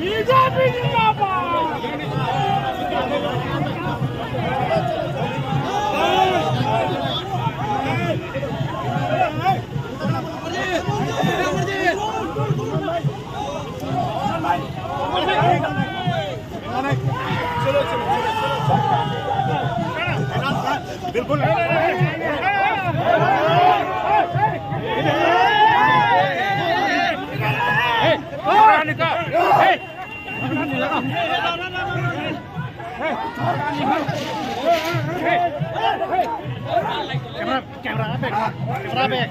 BJP बिल्कुल camera camera camera back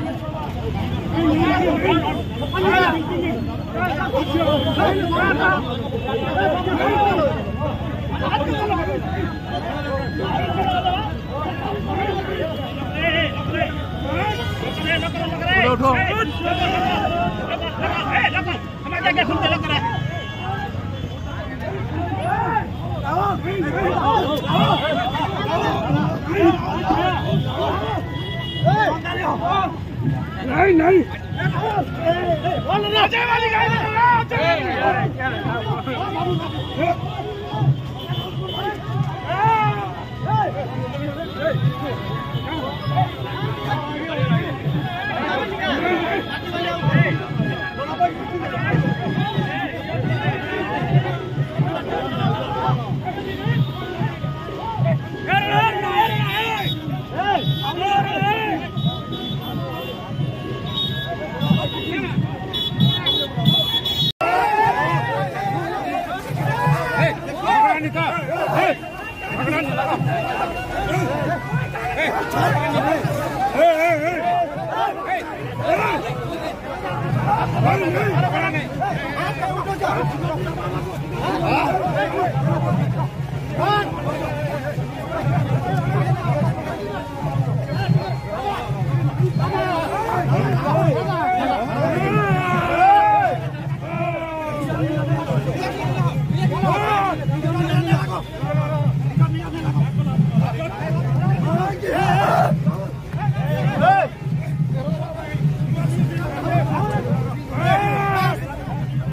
I'm नहीं नहीं। वाली Come on!